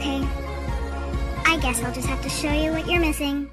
Okay. I guess I'll just have to show you what you're missing.